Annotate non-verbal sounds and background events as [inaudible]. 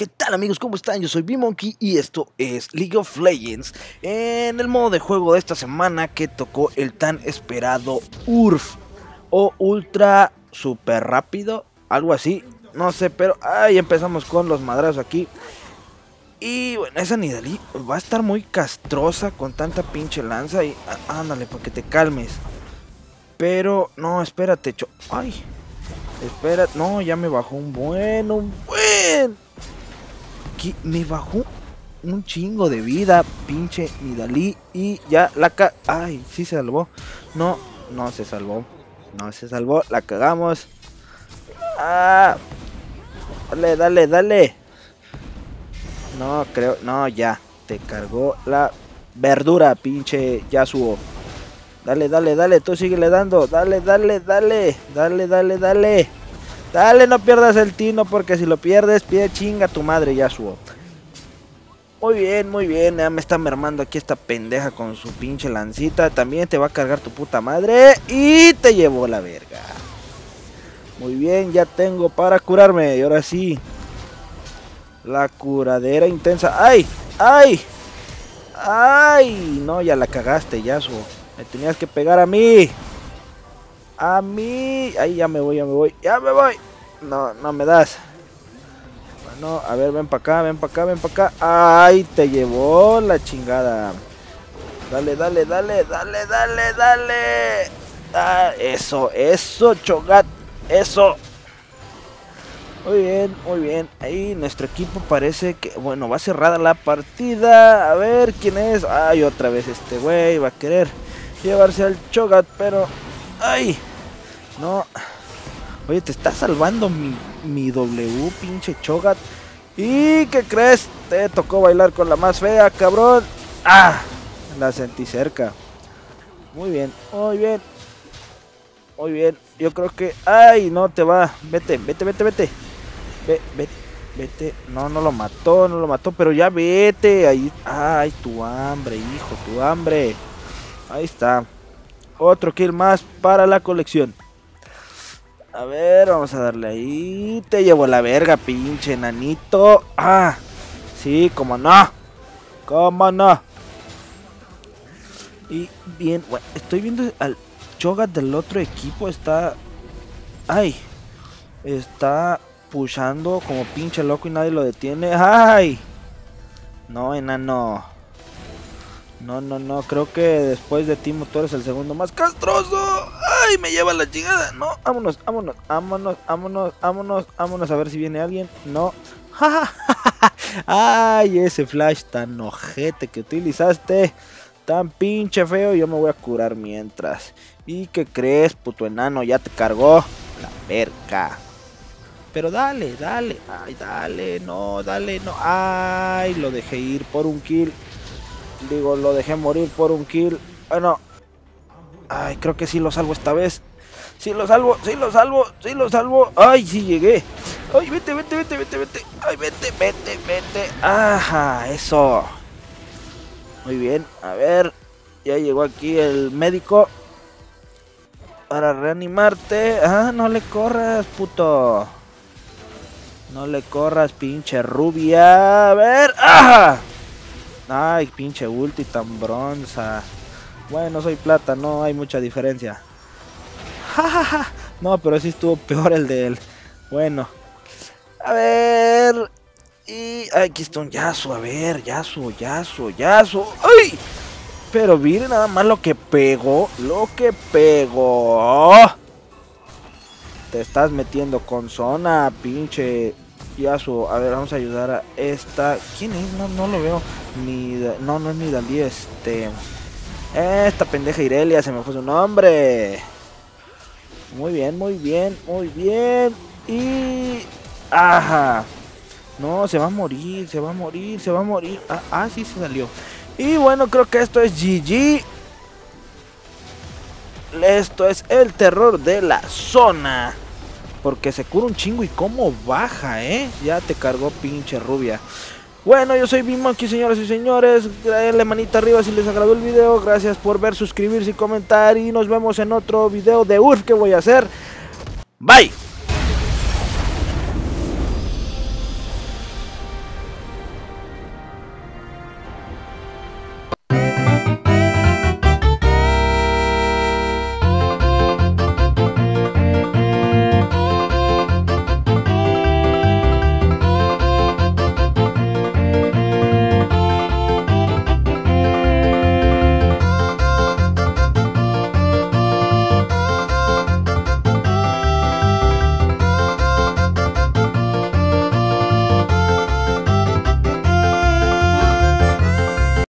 ¿Qué tal amigos? ¿Cómo están? Yo soy B-Monkey y esto es League of Legends En el modo de juego de esta semana que tocó el tan esperado URF O Ultra Super Rápido, algo así No sé, pero ahí empezamos con los madrazos aquí Y bueno, esa Nidalí va a estar muy castrosa con tanta pinche lanza Y ah, ándale, para que te calmes Pero, no, espérate, cho Ay, espera, no, ya me bajó un buen, un buen me bajó un chingo de vida, pinche Nidalí. Y ya la ca... Ay, sí se salvó. No, no se salvó. No se salvó, la cagamos. Ah, dale, dale, dale. No, creo, no, ya. Te cargó la verdura, pinche Yasuo. Dale, dale, dale, tú sigue dando. Dale, dale, dale. Dale, dale, dale. Dale, no pierdas el tino porque si lo pierdes, pide chinga tu madre, Yasuo. Muy bien, muy bien, ya me está mermando aquí esta pendeja con su pinche lancita. También te va a cargar tu puta madre y te llevó la verga. Muy bien, ya tengo para curarme. Y ahora sí. La curadera intensa. ¡Ay! ¡Ay! ¡Ay! No, ya la cagaste, Yasuo. Me tenías que pegar a mí. A mí. Ahí ya me voy, ya me voy. Ya me voy. No, no me das. Bueno, a ver, ven para acá, ven para acá, ven para acá. Ay, te llevó la chingada. Dale, dale, dale, dale, dale, dale. Ah, eso, eso, Chogat. Eso. Muy bien, muy bien. Ahí nuestro equipo parece que, bueno, va cerrada la partida. A ver quién es. Ay, otra vez este güey va a querer llevarse al Chogat, pero... ¡Ay! No. Oye, te está salvando mi, mi W, pinche Chogat. ¿Y qué crees? Te tocó bailar con la más fea, cabrón. ¡Ah! La sentí cerca. Muy bien, muy bien. Muy bien. Yo creo que... ¡Ay! No te va. Vete, vete, vete, vete. Ve, vete, vete. No, no lo mató, no lo mató. Pero ya vete. Ahí. ¡Ay! Tu hambre, hijo, tu hambre. Ahí está. Otro kill más para la colección. A ver, vamos a darle ahí. Te llevo la verga, pinche nanito. Ah, sí, como no. Como no. Y bien, bueno, estoy viendo al Chogat del otro equipo. Está... Ay. Está pushando como pinche loco y nadie lo detiene. ¡Ay! No, enano. No, no, no. Creo que después de Timo tú eres el segundo más castroso. ¡Ay! Me lleva la chingada. No, vámonos, vámonos, vámonos, vámonos, vámonos, vámonos a ver si viene alguien. No. [laughs] ¡Ay! Ese flash tan ojete que utilizaste. Tan pinche feo. Yo me voy a curar mientras. ¿Y qué crees, puto enano? Ya te cargó la perca. Pero dale, dale. Ay, dale. No, dale, no. Ay, lo dejé ir por un kill. Digo, lo dejé morir por un kill. Bueno. Ay, creo que sí lo salvo esta vez. Sí lo salvo, sí lo salvo, sí lo salvo. Ay, sí llegué. Ay, vete, vete, vete, vete, vete. Ay, vete, vete, vete. Ajá, eso. Muy bien, a ver. Ya llegó aquí el médico. Para reanimarte. Ah, no le corras, puto. No le corras, pinche rubia. A ver. ¡Ajá! Ay, pinche ulti tan bronza. Bueno, soy plata, no hay mucha diferencia. [laughs] no, pero sí estuvo peor el de él. Bueno. A ver. Y aquí está un Yasuo, a ver, Yasuo, Yasuo, Yasuo. ¡Ay! Pero miren nada más lo que pegó, lo que pegó. Te estás metiendo con zona, pinche Yasuo. A ver, vamos a ayudar a esta. ¿Quién es? No, no lo veo. Ni, no, no es ni Dalí, este... Esta pendeja Irelia, se me fue su nombre. Muy bien, muy bien, muy bien. Y... Ajá. No, se va a morir, se va a morir, se va a morir. Ah, ah, sí se salió. Y bueno, creo que esto es GG. Esto es el terror de la zona. Porque se cura un chingo y cómo baja, ¿eh? Ya te cargó pinche rubia. Bueno, yo soy aquí señoras y señores. Denle manita arriba si les agradó el video. Gracias por ver, suscribirse y comentar. Y nos vemos en otro video de URF que voy a hacer. Bye.